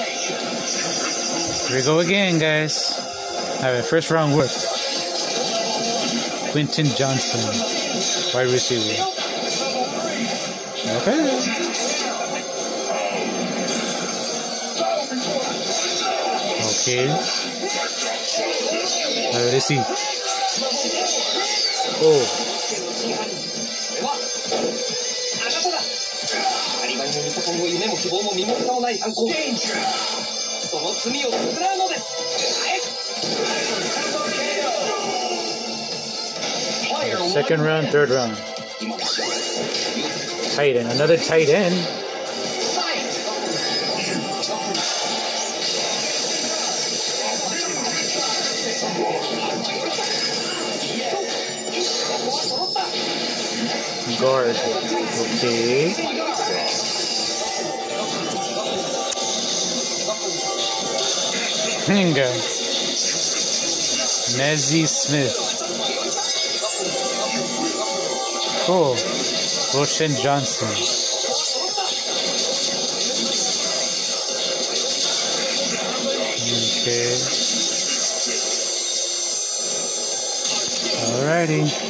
Here we go again, guys. All right, first round work. Quentin Johnston, wide receiver. Okay. Okay. Right, let's see. Oh. アリバイも見た今後夢も希望も身も蓋もない犯行その罪を償うのです Second round, third round. Tight end, another tight end. Guard. Okay. Bingo. Nezzy Smith. Cool. Roschon Johnson. Okay. Alrighty.